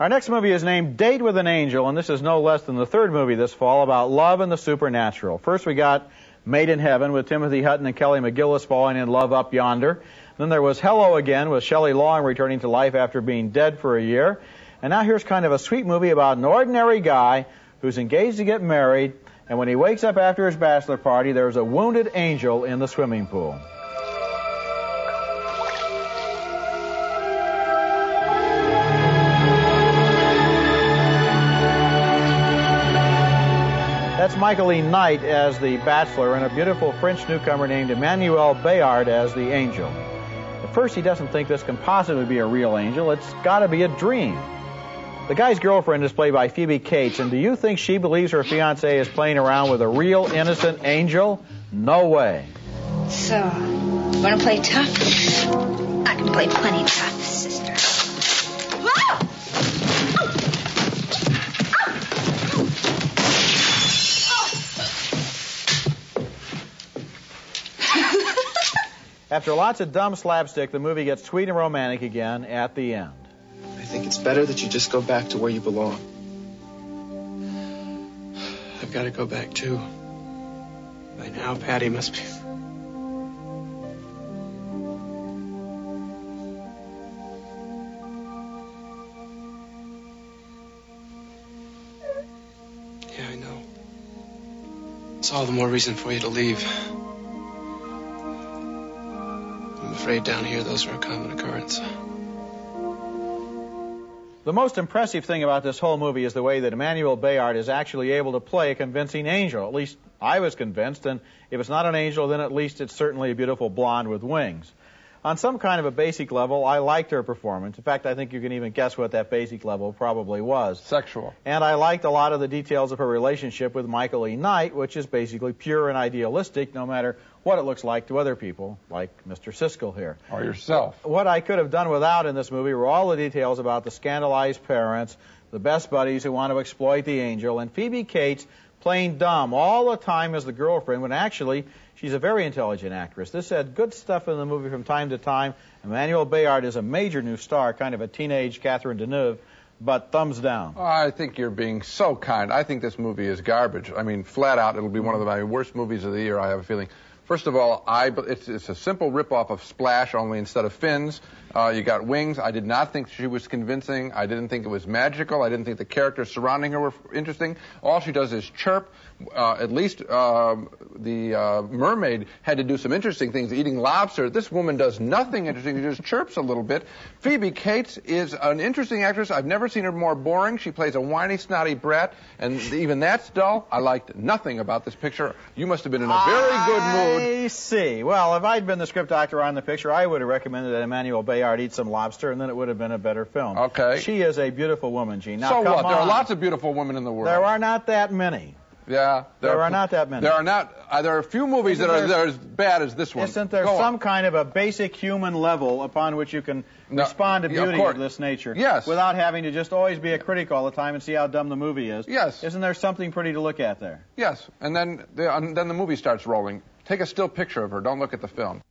Our next movie is named Date with an Angel, and this is no less than the third movie this fall about love and the supernatural. First, we got Made in Heaven with Timothy Hutton and Kelly McGillis falling in love up yonder. Then there was Hello Again with Shelley Long returning to life after being dead for a year. And now here's kind of a sweet movie about an ordinary guy who's engaged to get married, and when he wakes up after his bachelor party, there's a wounded angel in the swimming pool. That's Michaeline Knight as the bachelor and a beautiful French newcomer named Emmanuelle Beart as the angel. At first, he doesn't think this can possibly be a real angel. It's got to be a dream. The guy's girlfriend is played by Phoebe Cates, and do you think she believes her fiance is playing around with a real innocent angel? No way. So, want to play tough? I can play plenty tough, sister. After lots of dumb slapstick, the movie gets sweet and romantic again at the end. I think it's better that you just go back to where you belong. I've got to go back too. By now, Patty must be. Yeah, I know. It's all the more reason for you to leave. I'm afraid down here those are a common occurrence. The most impressive thing about this whole movie is the way that Emmanuelle Beart is actually able to play a convincing angel. At least I was convinced, and if it's not an angel, then at least it's certainly a beautiful blonde with wings. On some kind of a basic level, I liked her performance. In fact, I think you can even guess what that basic level probably was. Sexual. And I liked a lot of the details of her relationship with Michael E. Knight, which is basically pure and idealistic, no matter what it looks like to other people, like Mr. Siskel here. Or yourself. What I could have done without in this movie were all the details about the scandalized parents, the best buddies who want to exploit the angel, and Phoebe Cates playing dumb all the time as the girlfriend when actually she's a very intelligent actress. This had good stuff in the movie from time to time. Emmanuelle Beart is a major new star, kind of a teenage Catherine Deneuve, but thumbs down. Oh, I think you're being so kind. I think this movie is garbage. I mean, flat out, it'll be one of the my worst movies of the year. I have a feeling. First of all, I, it's, it's a simple ripoff of Splash, only instead of fins, uh, you got wings. I did not think she was convincing. I didn't think it was magical. I didn't think the characters surrounding her were interesting. All she does is chirp. Uh, at least uh, the uh, mermaid had to do some interesting things, eating lobster. This woman does nothing interesting. She just chirps a little bit. Phoebe Cates is an interesting actress. I've never seen her more boring. She plays a whiny, snotty brat, and even that's dull. I liked nothing about this picture. You must have been in a very good mood. I see. Well, if I'd been the script doctor on the picture, I would have recommended that Emmanuelle Beart eat some lobster, and then it would have been a better film. Okay. She is a beautiful woman, Gene. Now, so what? There are lots of beautiful women in the world. There are not that many. Yeah, There are not that many. There are not. Uh, there are a few movies Isn't that are, there- as bad as this one. Isn't there Go on. some kind of a basic human level upon which you can No, respond to yeah, of beauty of, this nature? Yes. Without having to just always be a critic all the time and see how dumb the movie is. Yes. Isn't there something pretty to look at there? Yes, and then the, and then the movie starts rolling. Take a still picture of her. Don't look at the film.